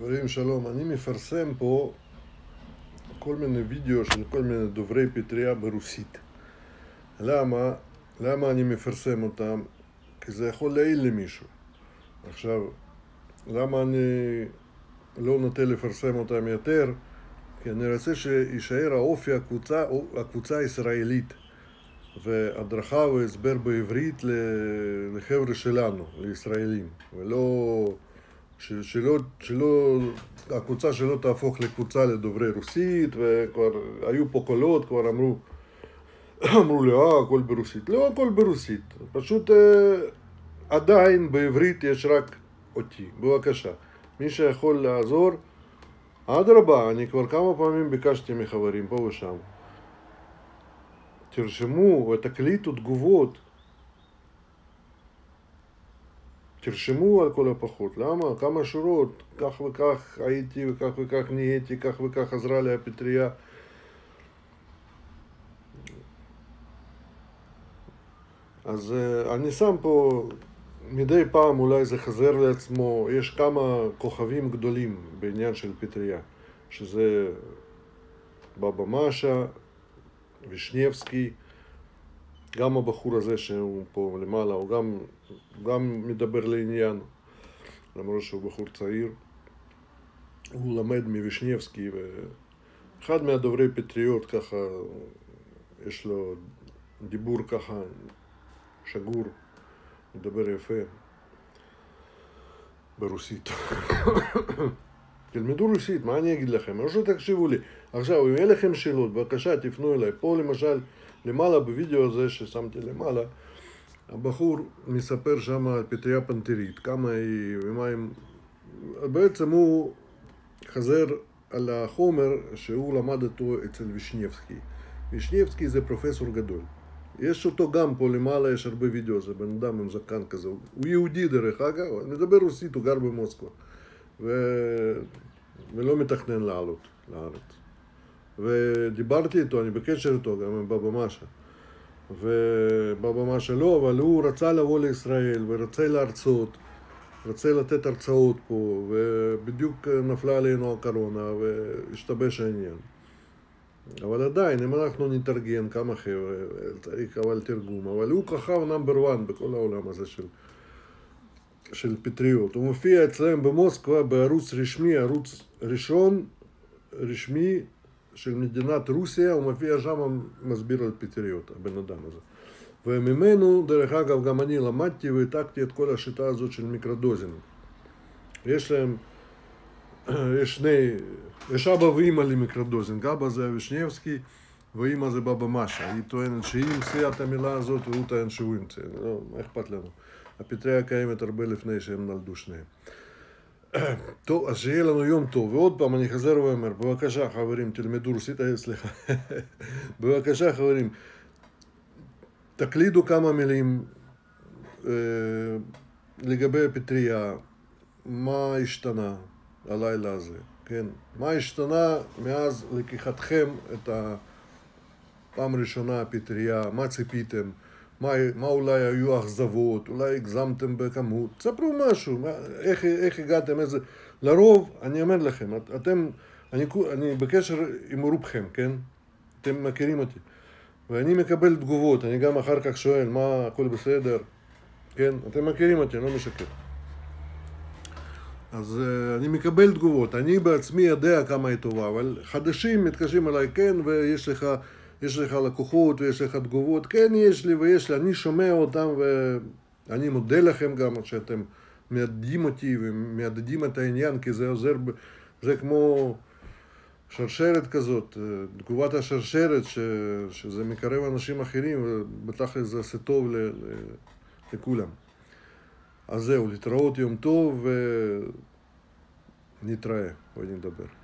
חברים, שלום. אני מפרסם פה כל מיני וידאו של כל מיני דוברי פטריה ברוסית. למה? למה אני מפרסם אותם? כי זה יכול להעיל למישהו. עכשיו, למה אני לא נוטה לפרסם אותם יותר? כי אני רוצה שיישאר האופי הקבוצה, הקבוצה הישראלית והדרכה והסבר בעברית לחבר'ה שלנו, לישראלים, ולא... שלא, שלא, הקבוצה שלא תהפוך לקבוצה לדוברי רוסית, וכבר היו פה קולות, כבר אמרו, אמרו לי, אה, הכל ברוסית. לא הכל ברוסית, פשוט אה, עדיין בעברית יש רק אותי. בבקשה, מי שיכול לעזור, אדרבה, אני כבר כמה פעמים ביקשתי מחברים פה ושם. תרשמו ותקליטו תגובות תרשמו על כל הפחות, למה? כמה שורות, כך וכך הייתי וכך וכך נהייתי, כך וכך עזרה לי הפטריה. אז uh, אני שם פה, מדי פעם אולי זה חזר לעצמו, יש כמה כוכבים גדולים בעניין של פטריה, שזה בבא משה, וישניבסקי, גם הבחור הזה שהוא פה למעלה, הוא גם, גם מדבר לעניין, למרות שהוא בחור צעיר. הוא למד מווישניבסקי, ואחד מהדוברי פטריות ככה, יש לו דיבור ככה שגור, מדבר יפה ברוסית. תלמדו רוסית, מה אני אגיד לכם? או שתקשיבו לי. עכשיו, אם יהיה לכם שאלות, בבקשה תפנו אליי. פה למשל... למעלה בווידאו הזה ששמתי למעלה, הבחור מספר שם על פטריה פנתרית, כמה היא ומה הם... בעצם הוא חזר על החומר שהוא למד אותו אצל וישניבסקי. וישניבסקי זה פרופסור גדול. יש אותו גם פה למעלה, יש הרבה וידאו, זה בן אדם עם זקן כזה. הוא יהודי דרך אגב, מדבר רוסית, הוא גר במוסקבה. ו... מתכנן לעלות לארץ. ודיברתי איתו, אני בקשר איתו גם עם בבא משה. ובבא משה לא, אבל הוא רצה לבוא לישראל ורצה להרצות, רצה לתת הרצאות פה, ובדיוק נפלה עלינו הקורונה והשתבש העניין. אבל עדיין, אם אנחנו נתארגן כמה חבר'ה, צריך אבל תרגום, אבל הוא כוכב נאמבר 1 בכל העולם הזה של, של פטריות. הוא מופיע אצלם במוסקבה בערוץ רשמי, ערוץ ראשון, רשמי, של מדינת רוסיה, הוא מופיע שם, מסביר על פטריות, הבן אדם הזה. וממנו, דרך אגב, גם אני למדתי והעתקתי את כל השיטה הזאת של microdosing. יש להם, יש שני, יש אבא ואימא ל microdosing, אבא זה וישניבסקי ואימא זה באבא מאשה. היא טוענת שהיא המציאה את המילה הזאת והוא טוען שהוא המציא, לא, מה אכפת לנו? הפטריה קיימת הרבה לפני שהם נולדו שניהם. טוב, אז שיהיה לנו יום טוב. ועוד פעם, אני חוזר ואומר, בבקשה חברים, תלמדו רוסית, אה, סליחה. בבקשה חברים, תקלידו כמה מילים אה, לגבי הפטריה, מה השתנה הלילה הזה, כן? מה השתנה מאז לקיחתכם את הפעם הראשונה הפטריה, מה ציפיתם? מה, מה אולי היו אכזבות, אולי הגזמתם בכמות, ספרו משהו, מה, איך, איך הגעתם, איזה... לרוב, אני אומר לכם, את, אתם, אני, אני בקשר עם רובכם, כן? אתם מכירים אותי. ואני מקבל תגובות, אני גם אחר כך שואל, מה, הכל בסדר? כן? אתם מכירים אותי, אני לא משקר. אז uh, אני מקבל תגובות, אני בעצמי יודע כמה היא טובה, אבל חדשים מתקשרים אליי, כן, ויש לך... יש לך לקוחות ויש לך תגובות, כן יש לי ויש לי, אני שומע אותם ואני מודה לכם גם שאתם מעדדים אותי ומעדדים את העניין כי זה עוזר, זה כמו שרשרת כזאת, תגובת השרשרת ש, שזה מקרב אנשים אחרים ובטח זה עושה טוב ל, ל, לכולם. אז זהו, להתראות יום טוב ונתראה ונדבר.